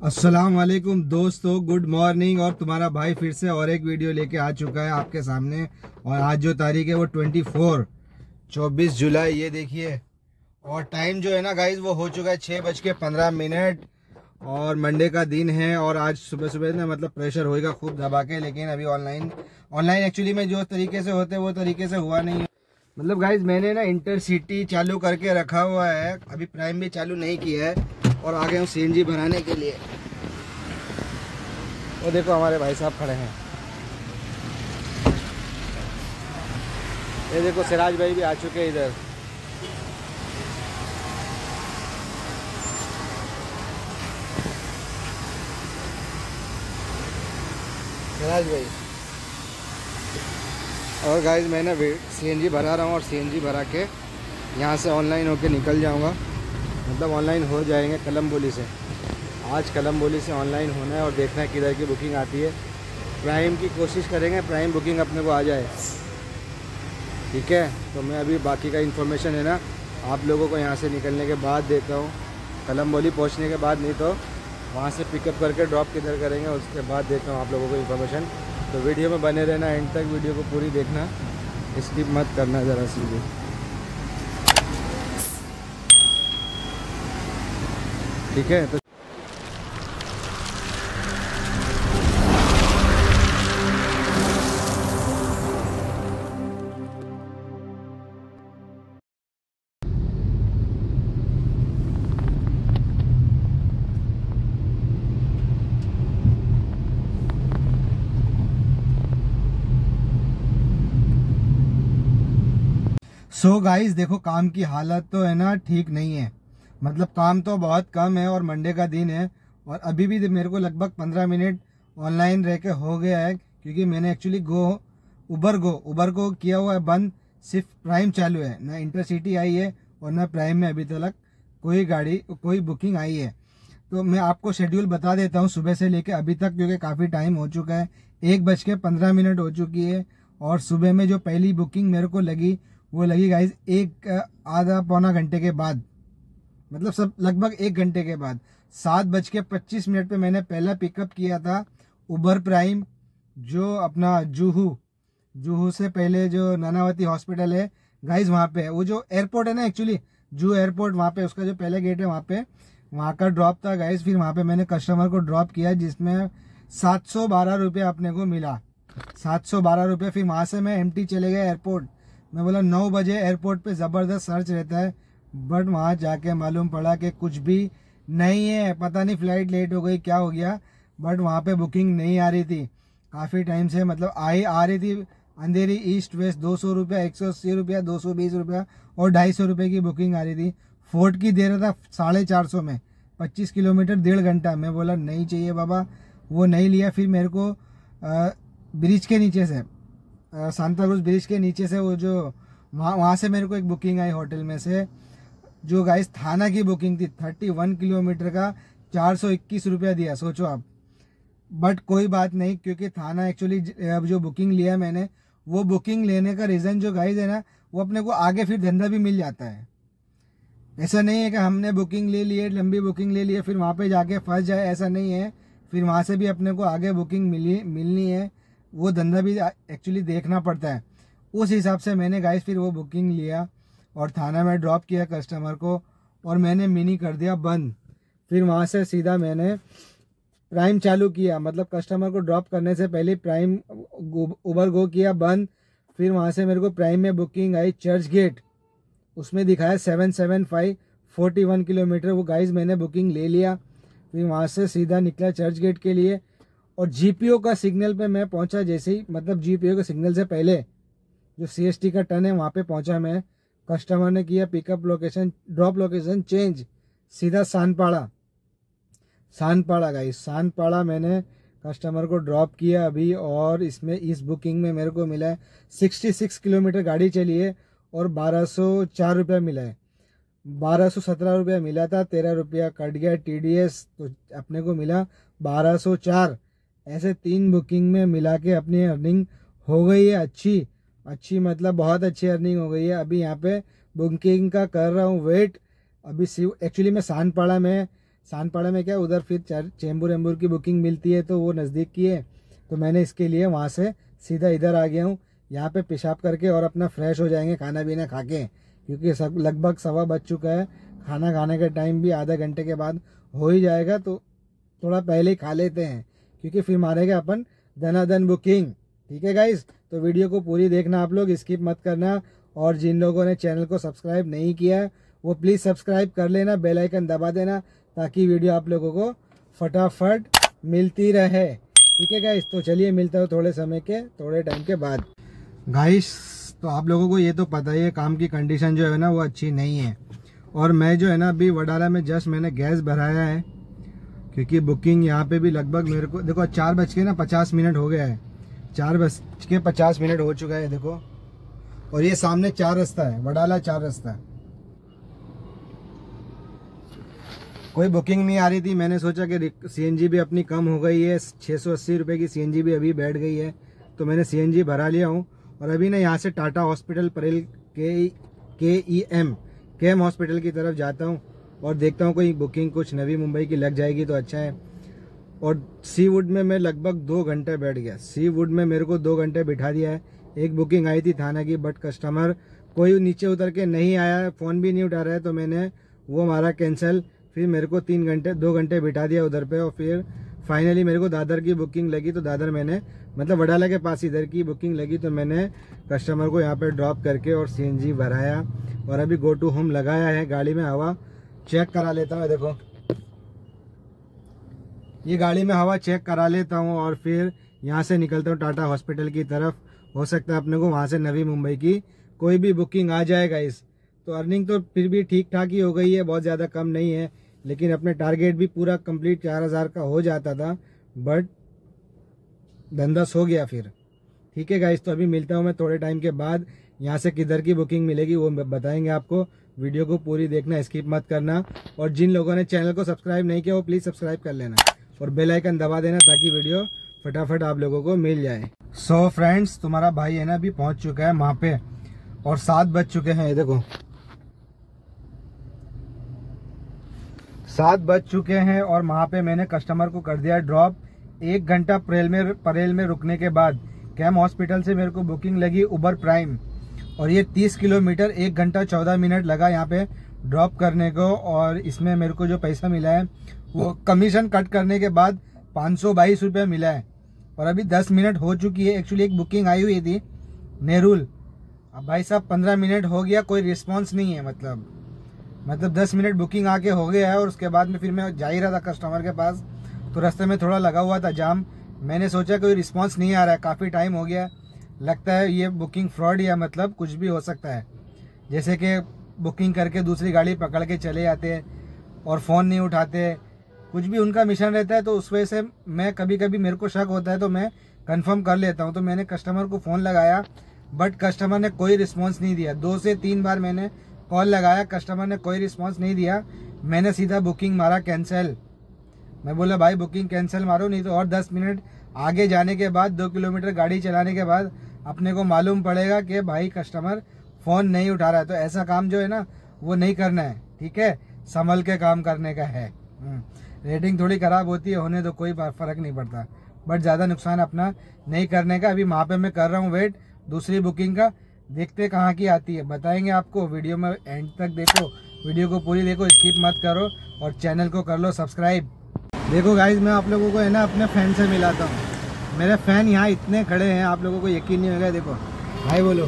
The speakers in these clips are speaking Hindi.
अस्सलाम वालेकुम दोस्तों गुड मॉर्निंग और तुम्हारा भाई फिर से और एक वीडियो लेके आ चुका है आपके सामने। और आज जो तारीख है वो 24 24 जुलाई, ये देखिए। और टाइम जो है ना गाइज़ वो हो चुका है छः बज के पंद्रह मिनट। और मंडे का दिन है, और आज सुबह सुबह ना मतलब प्रेशर होएगा, खूब दबा के, लेकिन अभी ऑनलाइन ऑनलाइन एक्चुअली में जो तरीके से होते वो तरीके से हुआ नहीं मतलब गाइज़ मैंने ना इंटरसिटी चालू करके रखा हुआ है। अभी प्राइम भी चालू नहीं किया है। और आ गए हूँ सी भराने के लिए। वो देखो हमारे भाई साहब खड़े हैं। ये देखो, सिराज भाई भी आ चुके हैं इधर। सिराज भाई। और गाइज़ मैं ना सी भरा रहा हूँ और सीएनजी भरा के यहाँ से ऑनलाइन होके निकल जाऊँगा। मतलब ऑनलाइन हो जाएँगे कलम बोली से। आज कलम बोली से ऑनलाइन होना है और देखना है किधर की बुकिंग आती है। प्राइम की कोशिश करेंगे प्राइम बुकिंग अपने को आ जाए। ठीक है? तो मैं अभी बाकी का इन्फॉर्मेशन है ना, आप लोगों को यहाँ से निकलने के बाद देता हूँ। कलम बोली पहुँचने के बाद नहीं तो वहाँ से पिकअप करके ड्रॉप किधर करेंगे, उसके बाद देता हूँ आप लोगों को इन्फॉर्मेशन तो वीडियो में बने रहना एंड तक वीडियो को पूरी देखना। स्किप मत करना ज़रा सी ठीक है? तो सो so गाइस देखो, काम की हालत तो है ना, ठीक नहीं है। मतलब काम तो बहुत कम है और मंडे का दिन है और अभी भी मेरे को लगभग पंद्रह मिनट ऑनलाइन रह के हो गया है क्योंकि मैंने एक्चुअली गो उबर गो उबर को किया हुआ है बंद, सिर्फ़ प्राइम चालू है। ना इंटरसिटी आई है और ना प्राइम में अभी तक कोई गाड़ी, कोई बुकिंग आई है। तो मैं आपको शेड्यूल बता देता हूँ सुबह से लेके अभी तक क्योंकि काफ़ी टाइम हो चुका है। एक बज के पंद्रह मिनट हो चुकी है और सुबह में जो पहली बुकिंग मेरे को लगी, वो लगी गाइज़ एक आधा पौना घंटे के बाद। मतलब सब लगभग एक घंटे के बाद। सात बज के पच्चीस मिनट पे मैंने पहला पिकअप किया था उबर प्राइम जो अपना जूहू जूहू से पहले जो नानावती हॉस्पिटल है गाइज़ वहाँ पे है। वो जो एयरपोर्ट है ना एक्चुअली जू एयरपोर्ट वहाँ पे उसका जो पहले गेट है, वहाँ पे, वहाँ का ड्रॉप था गाइज़ फिर वहाँ पे मैंने कस्टमर को ड्रॉप किया, जिसमें सात सौ बारह रुपये अपने को मिला। सात सौ बारह रुपये, फिर वहाँ से मैं एम चले गया एयरपोर्ट मैं बोला, नौ बजे एयरपोर्ट पे ज़बरदस्त सर्च रहता है। बट वहाँ जाके मालूम पड़ा कि कुछ भी नहीं है। पता नहीं फ़्लाइट लेट हो गई, क्या हो गया। बट वहाँ पे बुकिंग नहीं आ रही थी। काफ़ी टाइम से मतलब आई आ रही थी अंधेरी ईस्ट वेस्ट दो सौ रुपया, एक सौ अस्सी रुपया, दो सौ बीस रुपया और ढाई सौ रुपये की बुकिंग आ रही थी। फोर्ट की दे रहा था साढ़े चार सौ में। पच्चीस किलोमीटर डेढ़ घंटा। मैं बोला, नहीं चाहिए बाबा। वो नहीं लिया। फिर मेरे को ब्रिज के नीचे से सांता ब्रिज के नीचे से वो जो, वहाँ वहाँ से मेरे को एक बुकिंग आई होटल में से। जो गाइस थाना की बुकिंग थी थर्टी वन किलोमीटर का चार सौ इक्कीस रुपया दिया, सोचो आप। बट कोई बात नहीं, क्योंकि थाना एक्चुअली अब जो बुकिंग लिया मैंने, वो बुकिंग लेने का रीज़न जो गाइज़ है ना, वो अपने को आगे फिर धंधा भी मिल जाता है। ऐसा नहीं है कि हमने बुकिंग ले ली है लंबी बुकिंग ले ली है फिर वहाँ पे जाके फंस जाए, ऐसा नहीं है। फिर वहाँ से भी अपने को आगे बुकिंग मिली, मिलनी है, वो धंधा भी एक्चुअली देखना पड़ता है। उस हिसाब से मैंने गाइस फिर वो बुकिंग लिया। और थाना में ड्रॉप किया कस्टमर को और मैंने मिनी कर दिया बंद। फिर वहाँ से सीधा मैंने प्राइम चालू किया। मतलब कस्टमर को ड्रॉप करने से पहले प्राइम उबर गो किया बंद। फिर वहाँ से मेरे को प्राइम में बुकिंग आई चर्च गेट उसमें दिखाया seven seven five forty one kilometre वो गाइज़ मैंने बुकिंग ले लिया। फिर वहाँ से सीधा निकला चर्च गेट के लिए। और जीपीओ का सिग्नल पे मैं पहुँचा जैसे ही मतलब जीपीओ के सिग्नल से पहले। जो सीएसटी का टर्न है, वहाँ पे पहुँचा मैं। कस्टमर ने किया pickup location drop location change सीधा सानपाड़ा। सानपाड़ा गई सानपाड़ा मैंने कस्टमर को ड्रॉप किया अभी और इसमें इस बुकिंग में मेरे को मिला है सिक्सटी सिक्स किलोमीटर गाड़ी चली है और बारह सौ चार रुपया मिला है। बारह सौ सत्रह रुपया मिला था, तेरह रुपया कट गया टी डी एस तो अपने को मिला बारह सौ चार। ऐसे तीन बुकिंग में मिला के अपनी अर्निंग हो गई है अच्छी। अच्छी मतलब बहुत अच्छी अर्निंग हो गई है। अभी यहाँ पे बुकिंग का कर रहा हूँ वेट अभी एक्चुअली मैं सानपाड़ा में सानपाड़ा में क्या, उधर फिर चैम्बूर एम्बूर की बुकिंग मिलती है तो वो नज़दीक की है। तो मैंने इसके लिए वहाँ से सीधा इधर आ गया हूँ। यहाँ पे पेशाब करके और अपना फ्रेश हो जाएँगे खाना पीना खा के। क्योंकि सब, लगभग सवा बज चुका है। खाना खाने का टाइम भी आधा घंटे के बाद हो ही जाएगा तो थोड़ा पहले ही खा लेते हैं। क्योंकि फिर मारेगा अपन धनाधन बुकिंग ठीक है गाइज़ तो वीडियो को पूरी देखना आप लोग स्किप मत करना। और जिन लोगों ने चैनल को सब्सक्राइब नहीं किया वो प्लीज़ सब्सक्राइब कर लेना बेल आइकन दबा देना, ताकि वीडियो आप लोगों को फटाफट मिलती रहे। ठीक है गाइस तो चलिए मिलता हूँ थोड़े समय के, थोड़े टाइम के बाद। गाइस तो आप लोगों को ये तो पता ही है, काम की कंडीशन जो है ना, वो अच्छी नहीं है। और मैं जो है ना, अभी वडाला में जस्ट मैंने गैस भराया है, क्योंकि बुकिंग यहाँ पे भी लगभग मेरे को, देखो, चार बज के ना पचास मिनट हो गया है। चार बज के पचास मिनट हो चुका है, देखो। और ये सामने चार रास्ता है, वडाला चार रास्ता है। कोई बुकिंग नहीं आ रही थी, मैंने सोचा कि सीएनजी भी अपनी कम हो गई है छः सौ अस्सी रुपये की सीएनजी भी अभी बैठ गई है। तो मैंने सीएनजी भरा लिया हूँ, और अभी ना यहाँ से टाटा हॉस्पिटल परेल के K E M, K M hospital की तरफ़ जाता हूँ, और देखता हूँ कोई बुकिंग कुछ नवी मुंबई की लग जाएगी तो अच्छा है। और सी वुड में मैं लगभग दो घंटे बैठ गया। सी वुड में मेरे को दो घंटे बिठा दिया है। एक बुकिंग आई थी थाना की बट कस्टमर कोई नीचे उतर के नहीं आया फ़ोन भी नहीं उठा रहा है तो मैंने वो हमारा कैंसिल फिर मेरे को तीन घंटे, दो घंटे बिठा दिया उधर पे और फिर फाइनली मेरे को दादर की बुकिंग लगी तो दादर मैंने मतलब वडाला के पास इधर की बुकिंग लगी तो मैंने कस्टमर को यहाँ पे ड्रॉप करके और सीएनजी भराया और अभी गो टू होम लगाया है, गाड़ी में हवा चेक करा लेता हूँ देखो। ये गाड़ी में हवा चेक करा लेता हूँ और फिर यहाँ से निकलता हूँ टाटा हॉस्पिटल की तरफ़। हो सकता है अपने को वहाँ से नवी मुंबई की कोई भी बुकिंग आ जाएगा इस तो अर्निंग तो फिर भी ठीक ठाक ही हो गई है, बहुत ज़्यादा कम नहीं है, लेकिन अपने टारगेट भी पूरा कंप्लीट चार हज़ार का हो जाता था बट धंधा सो गया फिर। ठीक है गाइस तो अभी मिलता हूँ मैं थोड़े टाइम के बाद। यहाँ से किधर की बुकिंग मिलेगी वो बताएँगे आपको। वीडियो को पूरी देखना स्किप मत करना। और जिन लोगों ने चैनल को सब्सक्राइब नहीं किया, वो प्लीज़ सब्सक्राइब कर लेना। और बेल आइकन दबा देना ताकि वीडियो फटाफट आप लोगों को मिल जाए। सो so फ्रेंड्स तुम्हारा भाई है ना अभी पहुँच चुका है वहाँ पे और सात बज चुके हैं, ये देखो। सात बज चुके हैं और वहाँ पे मैंने कस्टमर को कर दिया ड्रॉप एक घंटा परेल में परेल में रुकने के बाद कैम हॉस्पिटल से मेरे को बुकिंग लगी उबर प्राइम और ये 30 किलोमीटर एक घंटा 14 मिनट लगा यहाँ पे। ड्रॉप करने को और इसमें मेरे को जो पैसा मिला है, वो कमीशन कट करने के बाद पाँच सौ बाईस रुपये मिला है। और अभी दस मिनट हो चुकी है। एक्चुअली एक बुकिंग आई हुई थी नेहरू अब भाई साहब, पंद्रह मिनट हो गया, कोई रिस्पॉन्स नहीं है मतलब। मतलब दस मिनट बुकिंग आके हो गया है और उसके बाद में फिर मैं जा ही रहा था कस्टमर के पास। तो रास्ते में थोड़ा लगा हुआ था जाम। मैंने सोचा कोई रिस्पॉन्स नहीं आ रहा है। काफ़ी टाइम हो गया। लगता है ये बुकिंग फ्रॉड या मतलब कुछ भी हो सकता है। जैसे कि बुकिंग करके दूसरी गाड़ी पकड़ के चले जाते हैं और फ़ोन नहीं उठाते कुछ भी उनका मिशन रहता है तो उस वजह से मैं कभी कभी मेरे को शक होता है तो मैं कंफर्म कर लेता हूँ। तो मैंने कस्टमर को फ़ोन लगाया बट कस्टमर ने कोई रिस्पॉन्स नहीं दिया। दो से तीन बार मैंने कॉल लगाया कस्टमर ने कोई रिस्पॉन्स नहीं दिया। मैंने सीधा बुकिंग मारा कैंसिल मैं बोला, भाई बुकिंग कैंसिल मारो, नहीं तो और दस मिनट आगे जाने के बाद, दो किलोमीटर गाड़ी चलाने के बाद अपने को मालूम पड़ेगा कि भाई कस्टमर फ़ोन नहीं उठा रहा है तो ऐसा काम जो है ना, वो नहीं करना है, ठीक है? संभल के काम करने का है। रेटिंग हम्म। थोड़ी ख़राब होती है, होने तो कोई फ़र्क नहीं पड़ता। बट ज़्यादा नुकसान अपना नहीं करने का। अभी वहाँ पे मैं कर रहा हूँ वेट दूसरी बुकिंग का। देखते कहाँ की आती है। बताएँगे आपको वीडियो में एंड तक देखो। वीडियो को पूरी देखो स्किप मत करो और चैनल को कर लो सब्सक्राइब देखो गाइज़ मैं आप लोगों को है ना, अपने फ़ैन से मिलाता हूँ। मेरे फ़ैन यहाँ इतने खड़े हैं, आप लोगों को यकीन नहीं होगा, देखो। भाई बोलो।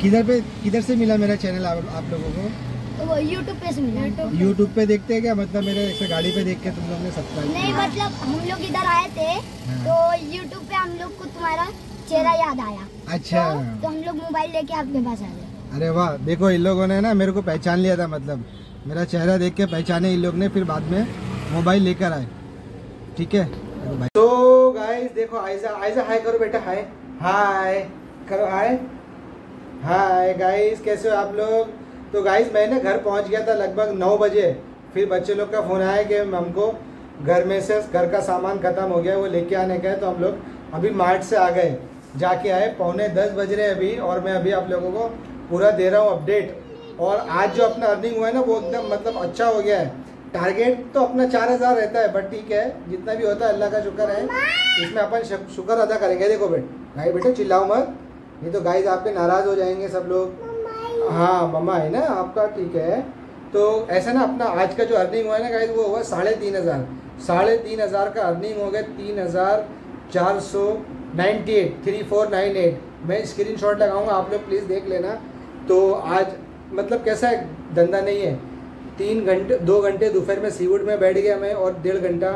किधर पे किधर से मिला मेरा चैनल आप, आप लोगों को? यूट्यूब पे से मिला। यूट्यूब पे। देखते हैं क्या? मतलब मेरे ऐसे गाड़ी पे देख के तुम लोग ने सब्सक्राइब नहीं मतलब हम लोग इधर आए थे हाँ। तो यूट्यूब पे हम लोग को तुम्हारा चेहरा याद आया। अच्छा। तो, तो हम लोग मोबाइल लेके आपके पास आ गए। अरे वाह देखो इन लोगों ने ना मेरे को पहचान लिया था मतलब। मेरा चेहरा देख के पहचाने इन लोग ने फिर बाद में मोबाइल लेकर आए। ठीक है? तो गाइस देखो आयजा आयजा हाय करो बेटा हाय हाय करो हाय हाय गाइस कैसे हो आप लोग? तो गाइस मैंने घर पहुँच गया था लगभग नौ बजे। फिर बच्चे लोग का फ़ोन आया कि हमको घर में से घर का सामान ख़त्म हो गया, वो लेके आने का है। तो हम लोग अभी मार्ट से आ गए। जाके आए, पौने दस बज रहे अभी, और मैं अभी आप लोगों को पूरा दे रहा हूँ अपडेट और आज जो अपना अर्निंग हुआ है ना, वो एकदम मतलब अच्छा हो गया है। टारगेट तो अपना चार हज़ार रहता है बट ठीक है, जितना भी होता है, अल्लाह का शुक्र है। इसमें अपन शुक्र अदा करेंगे। देखो बेट भाई बेटे, चिल्लाओ मत। नहीं तो गाइज़ आपके नाराज़ हो जाएँगे सब लोग। हाँ। मम्मा है ना आपका ठीक है। तो ऐसा ना अपना आज का जो अर्निंग हुआ है ना गाइज़ वो हुआ साढ़े तीन हज़ार। साढ़े तीन हज़ार का अर्निंग हो गया तीन हज़ार चार सौ ninety eight three four nine eight मैं स्क्रीन शॉट लगाऊँगा आप लोग प्लीज़ देख लेना। तो आज मतलब कैसा है धंधा नहीं है। तीन घंटे दो घंटे दोपहर में सीवुड में बैठ गया मैं और डेढ़ घंटा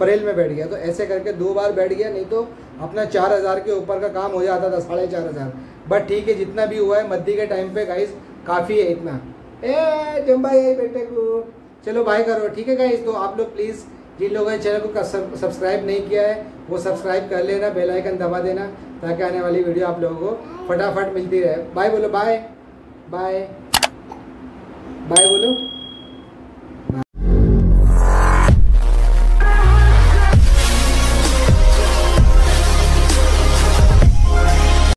परेल में बैठ गया। तो ऐसे करके दो बार बैठ गया नहीं तो अपना चार हज़ार के ऊपर का काम हो जाता था, साढ़े चार हज़ार। बट ठीक है, जितना भी हुआ है मद्दी के टाइम पे गाइस काफ़ी है इतना। ए जम्बा ये बेटे को। चलो बाय करो। ठीक है गाइस तो आप लोग प्लीज़ जिन लोगों ने चैनल को सब्सक्राइब नहीं किया है, वो सब्सक्राइब कर लेना बेल आइकन दबा देना, ताकि आने वाली वीडियो आप लोगों को फटाफट मिलती रहे। बाय बोलो बाय बाय बाय बोलो।